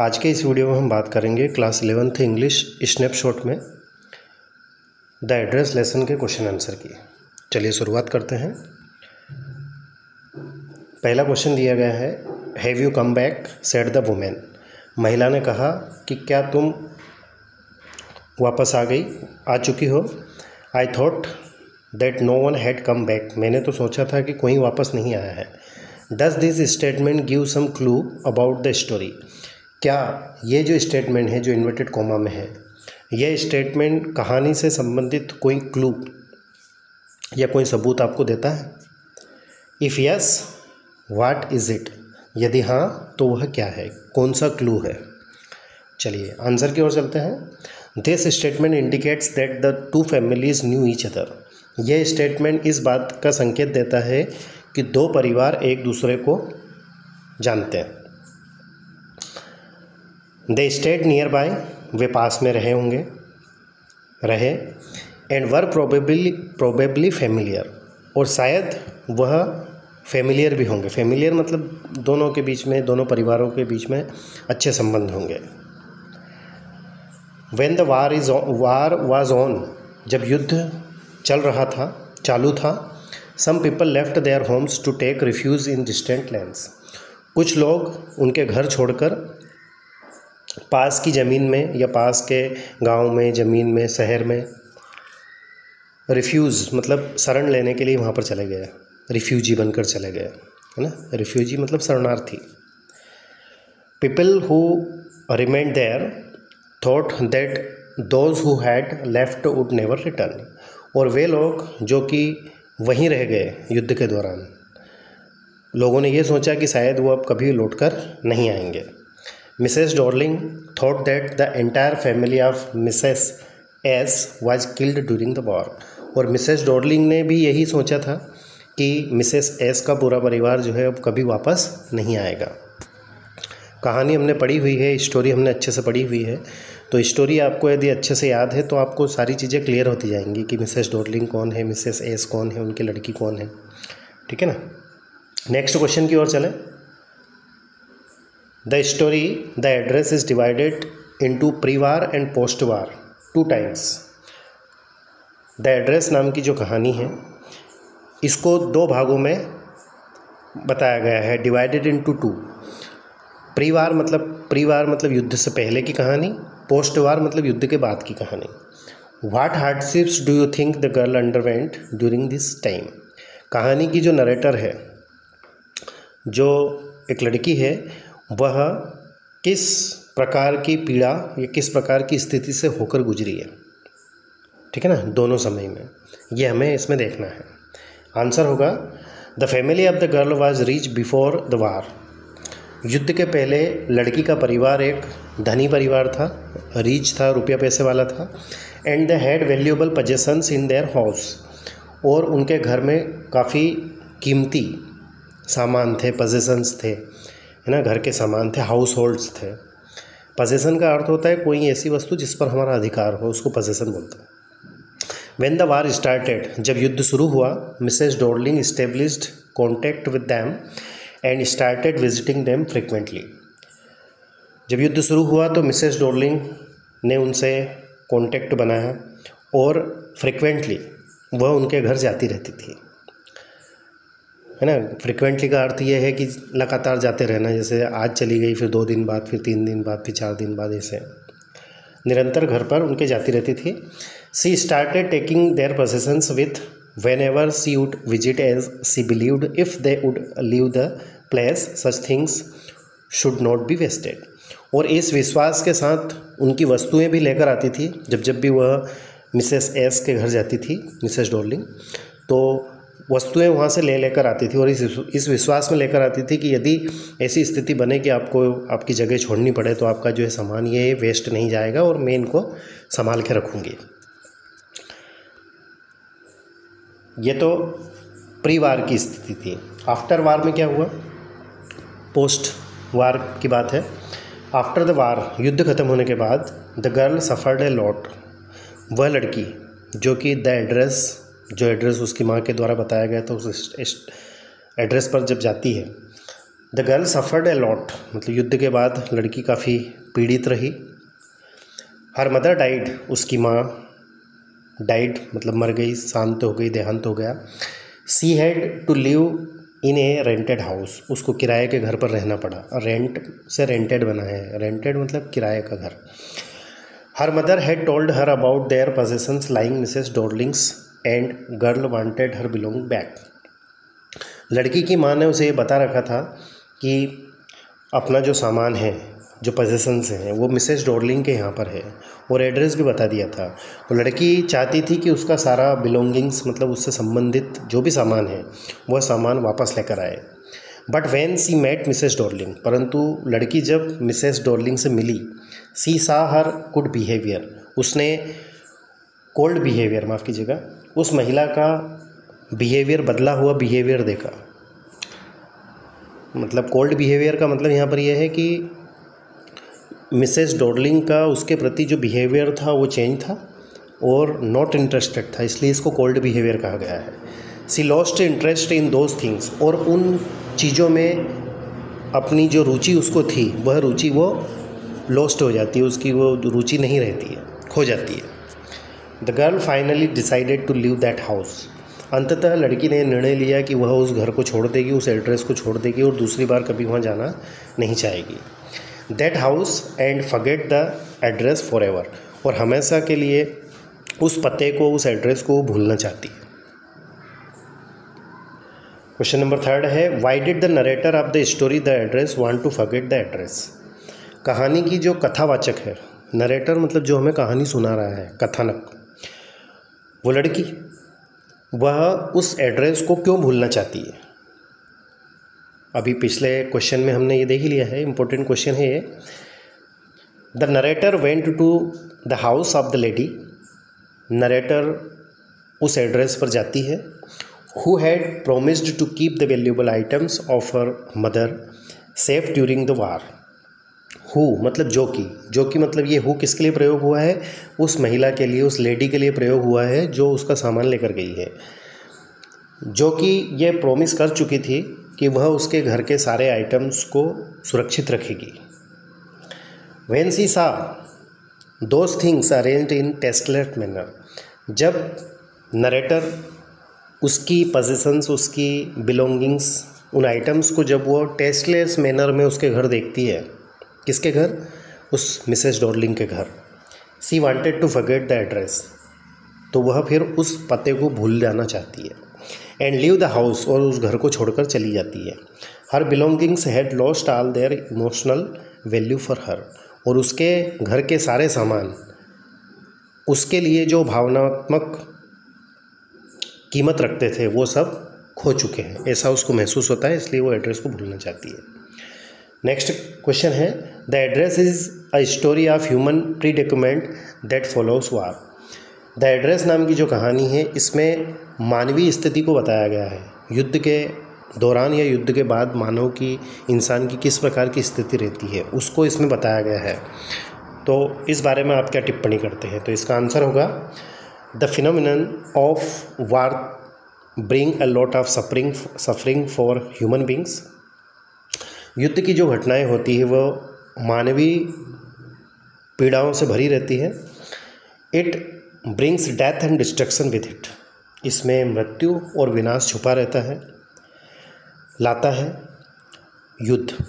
आज के इस वीडियो में हम बात करेंगे क्लास इलेवंथ इंग्लिश स्नैपशॉट में द एड्रेस लेसन के क्वेश्चन आंसर की। चलिए शुरुआत करते हैं। पहला क्वेश्चन दिया गया है have you come back said the women महिला ने कहा कि क्या तुम वापस आ गई, आ चुकी हो? I thought that no one had come back मैंने तो सोचा था कि कोई वापस नहीं आया है। Does this statement give some clue about the story क्या ये जो स्टेटमेंट है, जो इन्वर्टेड कॉमा में है यह स्टेटमेंट कहानी से संबंधित कोई क्लू या कोई सबूत आपको देता है? If yes what is it यदि हाँ तो वह क्या है? कौन सा क्लू है? चलिए आंसर की ओर चलते हैं। This statement indicates that the two families knew each other यह स्टेटमेंट इस बात का संकेत देता है कि दो परिवार एक दूसरे को जानते हैं। दे स्टेट नियर बाय वे पास में रहे होंगे, रहे and were probably probably familiar और शायद वह फेमिलियर भी होंगे। फेमिलियर मतलब दोनों के बीच में, दोनों परिवारों के बीच में अच्छे संबंध होंगे। When the war is war was on जब युद्ध चल रहा था, चालू था some people left their homes to take refuge in distant lands कुछ लोग उनके घर छोड़कर पास की ज़मीन में या पास के गाँव में, ज़मीन में, शहर में रिफ्यूज़ मतलब शरण लेने के लिए वहाँ पर चले गए। रिफ्यूजी बनकर चले गए, है ना? रिफ्यूजी मतलब शरणार्थी। People who remained there thought that those who had left would never return और वे लोग जो कि वहीं रह गए युद्ध के दौरान, लोगों ने ये सोचा कि शायद वो अब कभी लौट कर नहीं आएँगे। Mrs Dorling thought that the entire family of Mrs S was killed during the war और मिसेस डॉर्लिंग ने भी यही सोचा था कि मिसेस एस का पूरा परिवार जो है अब कभी वापस नहीं आएगा। कहानी हमने पढ़ी हुई है स्टोरी हमने अच्छे से पढ़ी हुई है। तो स्टोरी आपको यदि अच्छे से याद है तो आपको सारी चीज़ें क्लियर होती जाएँगी कि मिसेस डॉर्लिंग कौन है मिसेस एस कौन है, उनकी लड़की कौन है। ठीक है ना? नेक्स्ट क्वेश्चन की ओर चलें। The story the address is divided into pre war and post war two times the address नाम की जो कहानी है, इसको दो भागों में बताया गया है divided into two pre war मतलब प्री वार मतलब युद्ध से पहले की कहानी पोस्ट वार मतलब युद्ध के बाद की कहानी. What hardships do you think the girl underwent during this time कहानी की जो नरेटर है, जो एक लड़की है वह किस प्रकार की पीड़ा या किस प्रकार की स्थिति से होकर गुजरी है? ठीक है ना? दोनों समय में। ये हमें इसमें देखना है। आंसर होगा, the family of the girl was rich before the war. युद्ध के पहले लड़की का परिवार एक धनी परिवार था, रीच था, रुपया पैसे वाला था and the had valuable possessions in their house और उनके घर में काफ़ी कीमती सामान थे पजेसन्स थे। है ना, घर के सामान थे हाउस होल्ड्स थे। पजेसन का अर्थ होता है कोई ऐसी वस्तु जिस पर हमारा अधिकार हो, उसको पजेसन बोलते हैं। वेन द वार स्टार्टेड जब युद्ध शुरू हुआ Mrs Dorling established contact with them and started visiting them frequently जब युद्ध शुरू हुआ तो मिसेज डोर्लिंग ने उनसे कांटेक्ट बनाया और फ्रिक्वेंटली वह उनके घर जाती रहती थी। है ना फ्रिक्वेंटली का अर्थ यह है कि लगातार जाते रहना, जैसे आज चली गई, फिर दो दिन बाद, फिर तीन दिन बाद, फिर चार दिन बाद, ऐसे। निरंतर घर पर उनके जाती रहती थी। She started taking their possessions with whenever she would visit as she believed if they would leave the place such things should not be wasted और इस विश्वास के साथ उनकी वस्तुएँ भी लेकर आती थी। जब जब भी वह मिसेस एस के घर जाती थी मिसेस डॉर्लिंग तो वस्तुएँ वहाँ से ले लेकर आती थी और इस इस विश्वास में लेकर आती थी कि यदि ऐसी स्थिति बने कि आपको, आपकी जगह छोड़नी पड़े तो आपका जो है सामान ये वेस्ट नहीं जाएगा और मैं इनको संभाल के रखूँगी। ये तो प्री वार की स्थिति थी। आफ्टर वार में क्या हुआ? पोस्ट वार की बात है। आफ्टर द वार युद्ध खत्म होने के बाद the girl suffered a lot वह लड़की, जो कि द एड्रेस जो एड्रेस उसकी माँ के द्वारा बताया गया था, उस एड्रेस पर जब जाती है the girl suffered a lot मतलब युद्ध के बाद लड़की काफ़ी पीड़ित रही। हर मदर डाइड उसकी माँ डाइड मतलब मर गई, शांत हो गई, देहांत हो गया। She had to live in a rented house उसको किराए के घर पर रहना पड़ा। रेंट से रेंटेड बना है। रेंटेड मतलब किराए का घर। Her mother had told her about their possessions lying Mrs Dorling's and girl wanted her belong back. लड़की की माँ ने उसे ये बता रखा था कि अपना जो सामान है, जो पोजेशंस हैं, वो मिसेस डोरलिंग के यहाँ पर है। और एड्रेस भी बता दिया था। तो लड़की चाहती थी कि उसका सारा बिलोंगिंग्स मतलब उससे संबंधित जो भी सामान है, वह सामान वापस लेकर आए। But when she met Mrs Dorling, परंतु लड़की जब मिसेस डोरलिंग से मिली she saw her good behaviour उसने कोल्ड बिहेवियर माफ़ कीजिएगा उस महिला का बिहेवियर बदला हुआ बिहेवियर देखा। मतलब कोल्ड बिहेवियर का मतलब यहाँ पर यह है कि मिसेस डोडलिंग का उसके प्रति जो बिहेवियर था, वो चेंज था और नॉट इंटरेस्टेड था, इसलिए इसको कोल्ड बिहेवियर कहा गया है। She lost interest in those things और उन चीज़ों में अपनी जो रुचि उसको थी, वह रुचि वो लॉस्ट हो जाती है, उसकी वो रुचि नहीं रहती है, खो जाती है। The girl finally decided to leave that house अंततः लड़की ने निर्णय लिया कि वह उस घर को छोड़ देगी, उस एड्रेस को छोड़ देगी और दूसरी बार कभी वहाँ जाना नहीं चाहेगी। That house and forget the address forever और हमेशा के लिए उस पते को, उस एड्रेस को भूलना चाहती। है क्वेश्चन नंबर थर्ड है why did the narrator of the story the address want to forget the address कहानी की जो कथावाचक है नरेटर मतलब जो हमें कहानी सुना रहा है, कथानक। वो लड़की, वह उस एड्रेस को क्यों भूलना चाहती है? अभी पिछले क्वेश्चन में हमने ये देख लिया है इम्पोर्टेंट क्वेश्चन है ये। The narrator went to the house of the lady narrator उस एड्रेस पर जाती है who had promised to keep the valuable items of her mother safe during the war who मतलब जो कि। जो कि मतलब ये हु किसके लिए प्रयोग हुआ है? उस महिला के लिए, उस लेडी के लिए प्रयोग हुआ है, जो उसका सामान लेकर गई है। जो कि ये प्रोमिस कर चुकी थी कि वह उसके घर के सारे आइटम्स को सुरक्षित रखेगी। When she saw those things arrange in tasteless manner जब नरेटर उसकी पोजिशंस उसकी बिलोंगिंग्स उन आइटम्स को जब वो टेस्टलेस मैनर में उसके घर देखती है किसके घर? उस मिसेस डॉर्लिंग के घर। She wanted to forget the address तो वह फिर उस पते को भूल जाना चाहती है। एंड लीव द हाउस और उस घर को छोड़कर चली जाती है। Her belongings had lost all their emotional value for her और उसके घर के सारे सामान, उसके लिए जो भावनात्मक कीमत रखते थे, वो सब खो चुके हैं। ऐसा उसको महसूस होता है, इसलिए वो एड्रेस को भूलना चाहती है। नेक्स्ट क्वेश्चन है the address is a story of human predicament that follows war the address नाम की जो कहानी है, इसमें मानवीय स्थिति को बताया गया है। युद्ध के दौरान या युद्ध के बाद मानव की, इंसान की किस प्रकार की स्थिति रहती है, उसको इसमें बताया गया है। तो इस बारे में आप क्या टिप्पणी करते हैं? तो इसका आंसर होगा the phenomenon of war bring a lot of suffering suffering for human beings युद्ध की जो घटनाएँ होती है, वो मानवीय पीड़ाओं से भरी रहती है। It brings death and destruction with it इसमें मृत्यु और विनाश छुपा रहता है, लाता है। युद्ध,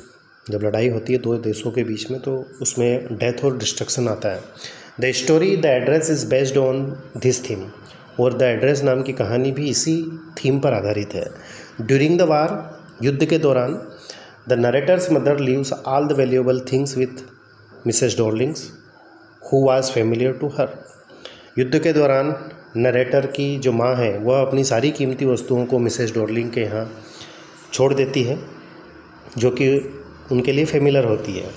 जब लड़ाई होती है दो देशों के बीच में तो उसमें डेथ और डिस्ट्रक्शन आता है। The story the address is based on this theme और द एड्रेस नाम की कहानी भी इसी थीम पर आधारित है। ड्यूरिंग द वार युद्ध के दौरान the narrator's mother leaves all the valuable things with Mrs Dorling's who was familiar to her युद्ध के दौरान नरेटर की जो माँ है, वह अपनी सारी कीमती वस्तुओं को मिसेस डॉर्लिंग के यहाँ छोड़ देती है, जो कि उनके लिए फेमिलर होती है।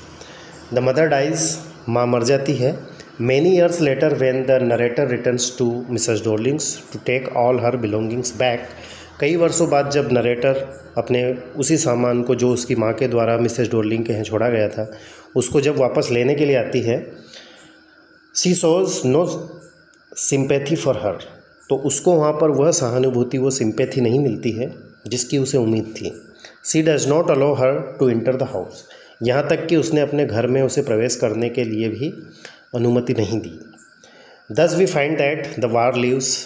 द मदर डाइज माँ मर जाती है। Many years later when the narrator returns to Mrs Dorling's to take all her belongings back कई वर्षों बाद जब नरेटर अपने उसी सामान को जो उसकी माँ के द्वारा मिसेस डोरलिंग के यहाँ छोड़ा गया था, उसको जब वापस लेने के लिए आती है she shows no sympathy for her तो उसको वहाँ पर वह सहानुभूति, वो सिंपैथी नहीं मिलती है, जिसकी उसे उम्मीद थी। She does not allow her to enter the house यहाँ तक कि उसने अपने घर में उसे प्रवेश करने के लिए भी अनुमति नहीं दी। Thus we find that the war leaves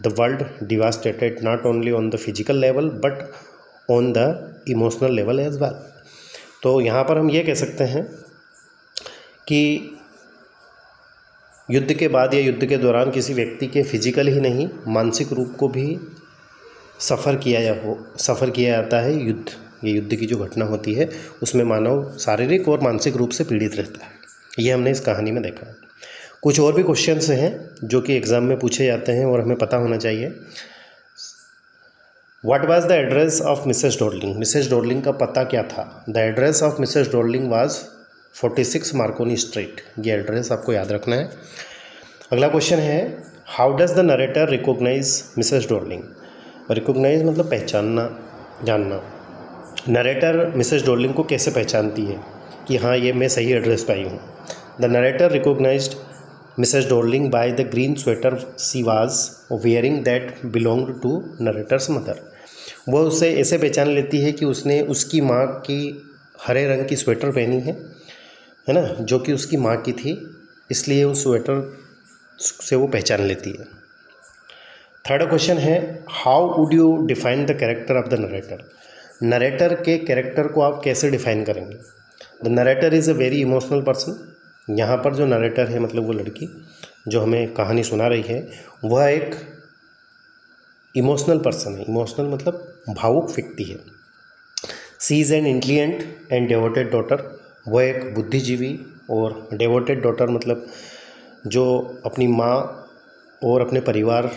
the world devastated not only on the physical level but on the emotional level as well तो यहाँ पर हम ये कह सकते हैं कि युद्ध के बाद या युद्ध के दौरान किसी व्यक्ति के फ़िज़िकल ही नहीं, मानसिक रूप को भी सफ़र किया या हो, सफ़र किया जाता है युद्ध। ये युद्ध की जो घटना होती है, उसमें मानव शारीरिक और मानसिक रूप से पीड़ित रहता है। ये हमने इस कहानी में देखा है। कुछ और भी क्वेश्चंस हैं जो कि एग्ज़ाम में पूछे जाते हैं और हमें पता होना चाहिए। What was the address of Mrs Dorling Mrs Dorling का पता क्या था? The address of Mrs Dorling was forty six Marconi street ये एड्रेस आपको याद रखना है। अगला क्वेश्चन है how does the narrator recognise Mrs Dorling recognise मतलब पहचानना, जानना। नरेटर मिसेस डोर्लिंग को कैसे पहचानती है? कि हाँ ये मैं सही एड्रेस पर आई हूँ। The narrator recognise Mrs Dorling by the green sweater she was wearing that belong to narrator's mother वह उसे ऐसे पहचान लेती है कि उसने उसकी माँ की हरे रंग की स्वेटर पहनी है है ना, जो कि उसकी माँ की थी, इसलिए उस स्वेटर से वो पहचान लेती है। थर्ड क्वेश्चन है how would you define the character of the narrator narrator के कैरेक्टर को आप कैसे डिफाइन करेंगे? The narrator is a very emotional person यहाँ पर जो नरेटर है मतलब वो लड़की, जो हमें कहानी सुना रही है, वह एक इमोशनल पर्सन है। इमोशनल मतलब भावुक व्यक्ति है। She is an intelligent and devoted daughter वह एक बुद्धिजीवी और डेवोटेड डॉटर मतलब जो अपनी माँ और अपने परिवार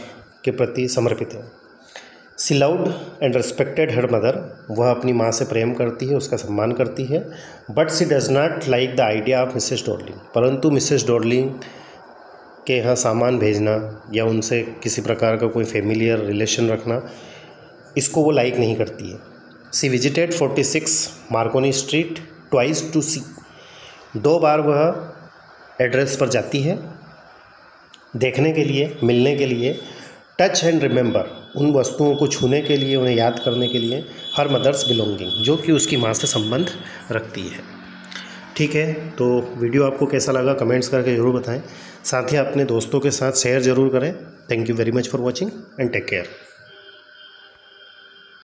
के प्रति समर्पित है। She loved and respected her mother. वह अपनी माँ से प्रेम करती है, उसका सम्मान करती है but she does not like the idea of Mrs Darling परंतु मिसेस डॉर्लिंग के यहाँ सामान भेजना या उनसे किसी प्रकार का कोई फेमिलियर रिलेशन रखना, इसको वो लाइक नहीं करती है। She visited forty six Marconi street twice to see दो बार वह एड्रेस पर जाती है, देखने के लिए, मिलने के लिए। टच एंड रिमेंबर उन वस्तुओं को छूने के लिए, उन्हें याद करने के लिए हर मदर्स बिलोंगिंग जो कि उसकी माँ से संबंध रखती है। ठीक है तो वीडियो आपको कैसा लगा कमेंट्स करके ज़रूर बताएँ। साथ ही अपने दोस्तों के साथ शेयर ज़रूर करें। Thank you very much for watching and take care